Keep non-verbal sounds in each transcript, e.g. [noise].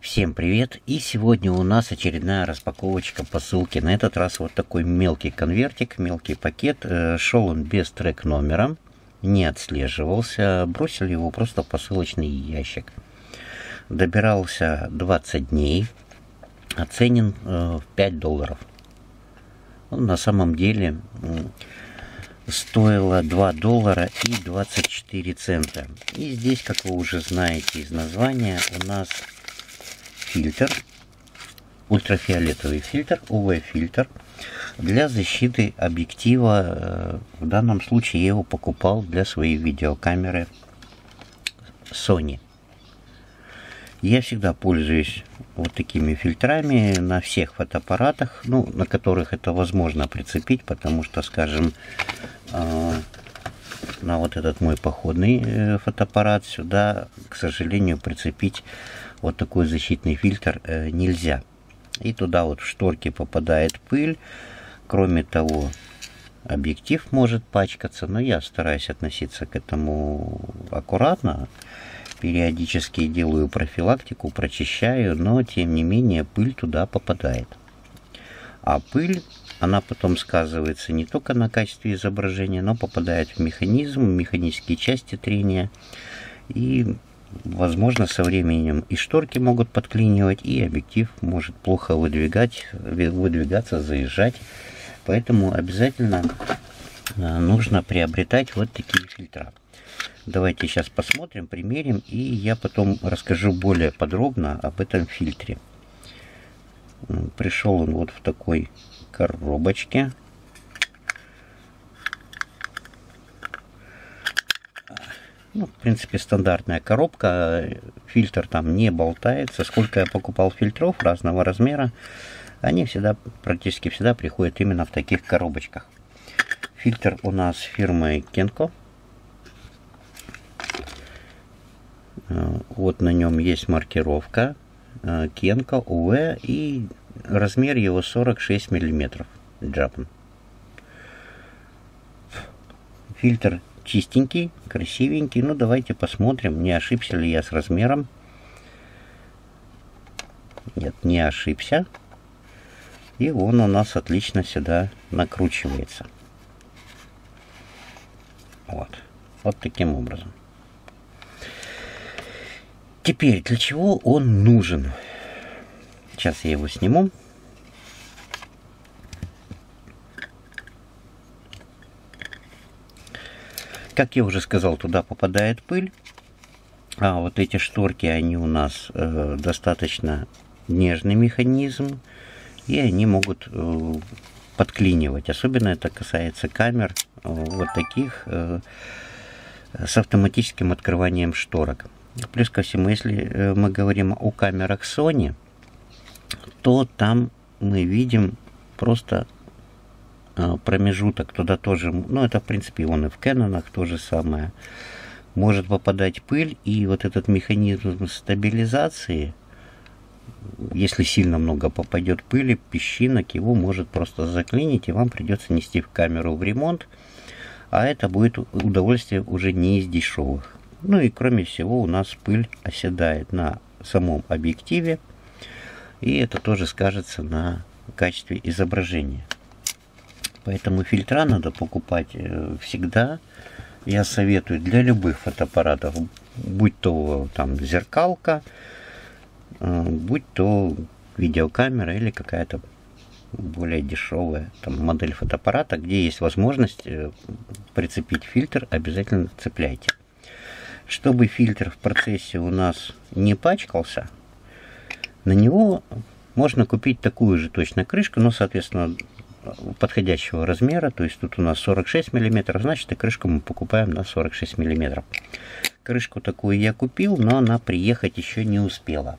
Всем привет! И сегодня у нас очередная распаковочка посылки. На этот раз вот такой мелкий конвертик, мелкий пакет. Э, шел он без трек номера, не отслеживался. Бросили его просто в посылочный ящик. Добирался 20 дней. Оценен э, в 5 долларов. Он на самом деле стоило 2 доллара и 24 цента. И здесь, как вы уже знаете из названия, у нас фильтр, ультрафиолетовый фильтр, UV-фильтр для защиты объектива. Э, в данном случае я его покупал для своей видеокамеры Sony. Я всегда пользуюсь вот такими фильтрами на всех фотоаппаратах, ну, на которых это возможно прицепить, потому что, скажем, э, на вот этот мой походный э, фотоаппарат сюда, к сожалению, прицепить вот такой защитный фильтр э, нельзя. И туда вот в шторки попадает пыль. Кроме того, объектив может пачкаться, но я стараюсь относиться к этому аккуратно. Периодически делаю профилактику, прочищаю, но тем не менее пыль туда попадает. А пыль, она потом сказывается не только на качестве изображения, но попадает в механизм, в механические части трения. И Возможно, со временем и шторки могут подклинивать, и объектив может плохо выдвигать, выдвигаться, заезжать. Поэтому обязательно э, нужно приобретать вот такие фильтра. Давайте сейчас посмотрим, примерим, и я потом расскажу более подробно об этом фильтре. Пришел он вот в такой коробочке. Ну, в принципе, стандартная коробка, фильтр там не болтается. Сколько я покупал фильтров разного размера, они всегда, практически всегда приходят именно в таких коробочках. Фильтр у нас фирмы Kenko. Э, вот на нем есть маркировка Kenko UV и размер его 46 миллиметров. Japan. Фильтр чистенький, красивенький. Ну, давайте посмотрим, не ошибся ли я с размером. Нет, не ошибся. И он у нас отлично сюда накручивается. Вот. Вот таким образом. Теперь, для чего он нужен? Сейчас я его сниму. Как я уже сказал, туда попадает пыль. А вот эти шторки, они у нас э, достаточно нежный механизм. И они могут э, подклинивать. Особенно это касается камер э, вот таких э, с автоматическим открыванием шторок. Плюс ко всему, если э, мы говорим о камерах Sony, то там мы видим просто промежуток туда тоже, ну это в принципе он и в Кэнонах то же самое, может попадать пыль, и вот этот механизм стабилизации, если сильно много попадет пыли, песчинок, его может просто заклинить, и вам придется нести в камеру в ремонт, а это будет удовольствие уже не из дешевых. Ну и кроме всего у нас пыль оседает на самом объективе, и это тоже скажется на качестве изображения. Поэтому фильтра надо покупать э, всегда. Я советую для любых фотоаппаратов, будь то там зеркалка, э, будь то видеокамера или какая-то более дешевая там, модель фотоаппарата, где есть возможность э, прицепить фильтр, обязательно цепляйте. Чтобы фильтр в процессе у нас не пачкался, на него можно купить такую же точно крышку, но, соответственно, подходящего размера, то есть тут у нас 46 миллиметров, значит и крышку мы покупаем на 46 миллиметров. Крышку такую я купил, но она приехать еще не успела.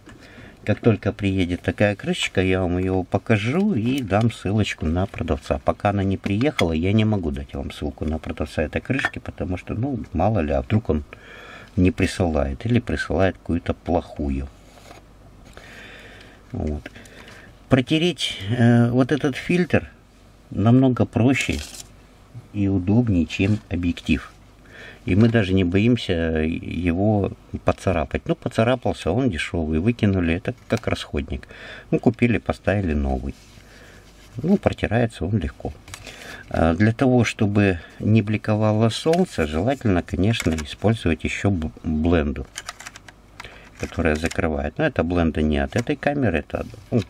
Как только приедет такая крышечка, я вам ее покажу и дам ссылочку на продавца. Пока она не приехала, я не могу дать вам ссылку на продавца этой крышки, потому что, ну, мало ли, а вдруг он не присылает или присылает какую-то плохую. Вот. Протереть э, вот этот фильтр намного проще и удобнее, чем объектив. И мы даже не боимся его поцарапать. Ну, поцарапался, он дешевый, выкинули, это как расходник. Ну, купили, поставили новый. Ну, протирается он легко. А для того, чтобы не бликовало солнце, желательно, конечно, использовать еще бленду, которая закрывает. Но это бленда не от этой камеры, это ну,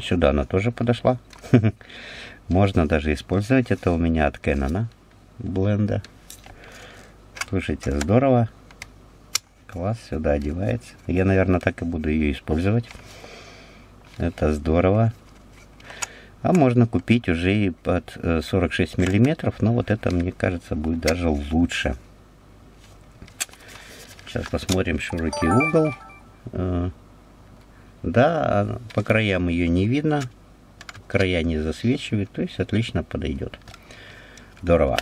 сюда она тоже подошла. [laughs] Можно даже использовать это у меня от Canon бленда. Слушайте, здорово. Класс, сюда одевается. Я, наверное, так и буду ее использовать. Это здорово. А можно купить уже и под 46 э, миллиметров, но вот это, мне кажется, будет даже лучше. Сейчас посмотрим широкий угол. Э, да, а по краям ее не видно. Края не засвечивает, то есть отлично подойдет. Здорово.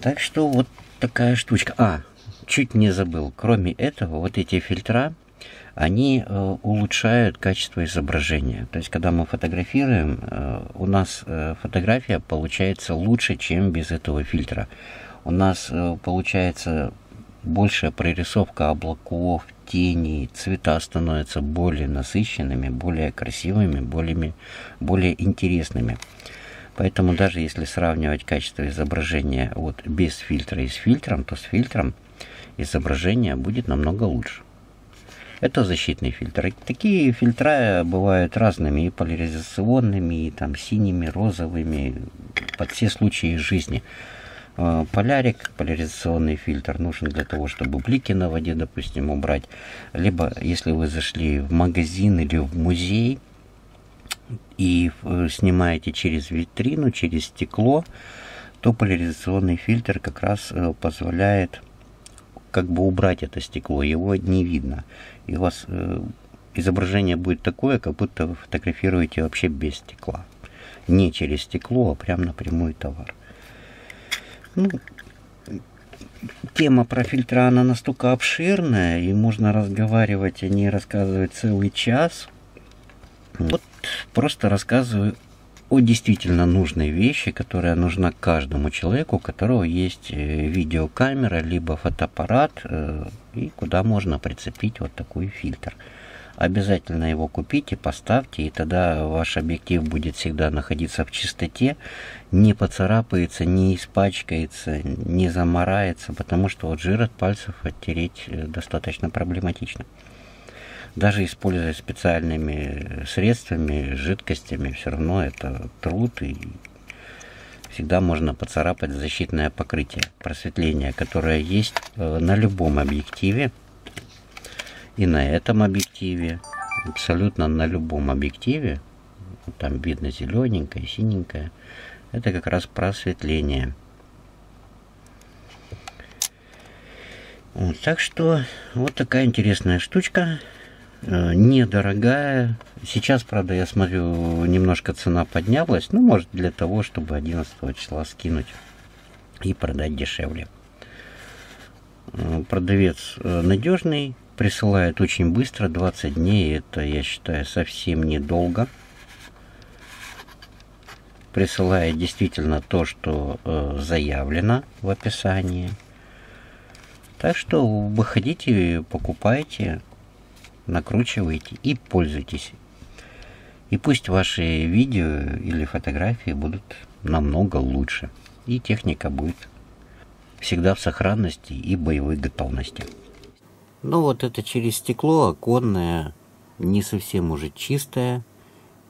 Так что вот такая штучка. А, чуть не забыл. Кроме этого, вот эти фильтра они э, улучшают качество изображения. То есть, когда мы фотографируем, э, у нас э, фотография получается лучше, чем без этого фильтра. У нас получается большая прорисовка облаков, теней, цвета становятся более насыщенными, более красивыми, более, более интересными. Поэтому даже если сравнивать качество изображения вот без фильтра и с фильтром, то с фильтром изображение будет намного лучше. Это защитный фильтр. Такие фильтра бывают разными, и поляризационными, и там синими, розовыми, под все случаи жизни. А, полярик, поляризационный фильтр, нужен для того, чтобы блики на воде, допустим, убрать. Либо, если вы зашли в магазин или в музей и э, снимаете через витрину, через стекло, то поляризационный фильтр как раз э, позволяет как бы убрать это стекло, его не видно. И у вас э, изображение будет такое, как будто вы фотографируете вообще без стекла. Не через стекло, а прям напрямую товар. Ну, тема про фильтра, она настолько обширная, и можно разговаривать, а не рассказывать целый час. Вот просто рассказываю о действительно нужной вещи, которая нужна каждому человеку, у которого есть э, видеокамера, либо фотоаппарат, э, и куда можно прицепить вот такой фильтр. Обязательно его купите, поставьте, и тогда ваш объектив будет всегда находиться в чистоте, не поцарапается, не испачкается, не замарается, потому что вот жир от пальцев оттереть э, достаточно проблематично. Даже используя специальными средствами, жидкостями, все равно это труд и всегда можно поцарапать защитное покрытие, просветление, которое есть э, на любом объективе и на этом объективе, абсолютно на любом объективе, там видно зелененькое, синенькое, это как раз просветление. Вот, так что вот такая интересная штучка. Э, недорогая. Сейчас, правда, я смотрю, немножко цена поднялась. Ну, может, для того, чтобы 11 числа скинуть и продать дешевле. Э, продавец э, надежный, присылает очень быстро, 20 дней. Это, я считаю, совсем недолго. Присылает действительно то, что заявлено в описании. Так что выходите, покупайте накручивайте и пользуйтесь. И пусть ваши видео или фотографии будут намного лучше. И техника будет всегда в сохранности и боевой готовности. Ну вот это через стекло оконное, не совсем уже чистое.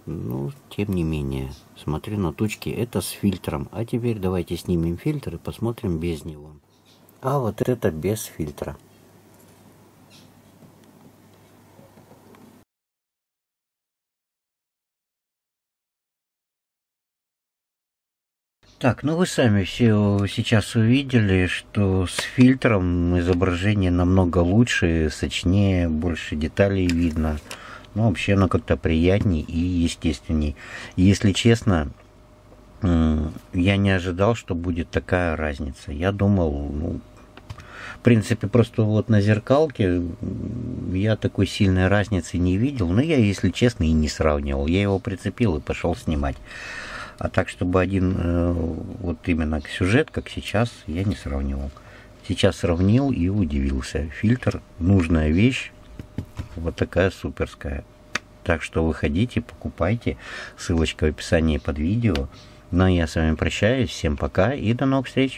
Но тем не менее, смотрю на тучки, это с фильтром. А теперь давайте снимем фильтр и посмотрим без него. А вот это без фильтра. Так, ну вы сами все сейчас увидели, что с фильтром изображение намного лучше, сочнее, больше деталей видно. Ну, вообще оно как-то приятней и естественней. Если честно, я не ожидал, что будет такая разница. Я думал, ну, в принципе, просто вот на зеркалке я такой сильной разницы не видел. Но я, если честно, и не сравнивал. Я его прицепил и пошел снимать. А так, чтобы один э, вот именно сюжет, как сейчас, я не сравнивал. Сейчас сравнил и удивился. Фильтр – нужная вещь, вот такая суперская. Так что выходите, покупайте. Ссылочка в описании под видео. Ну а я с вами прощаюсь. Всем пока и до новых встреч.